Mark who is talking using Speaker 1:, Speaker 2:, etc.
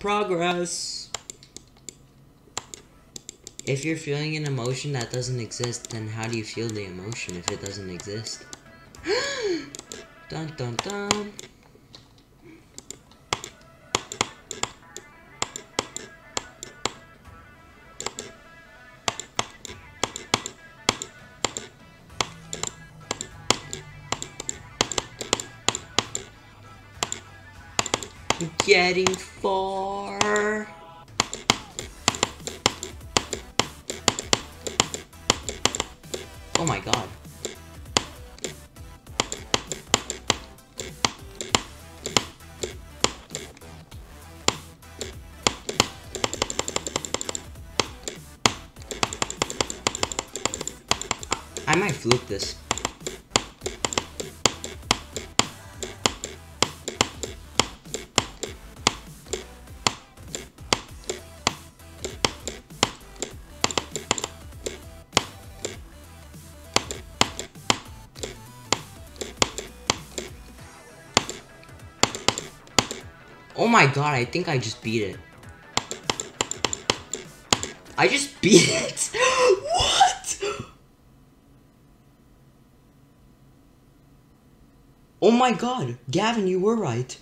Speaker 1: Progress. If you're feeling an emotion that doesn't exist, then how do you feel the emotion if it doesn't exist? dun dun dun. Getting far. Oh my god. I might fluke this. Oh my god, I think I just beat it. I just beat it! what? Oh my god, Gavin, you were right.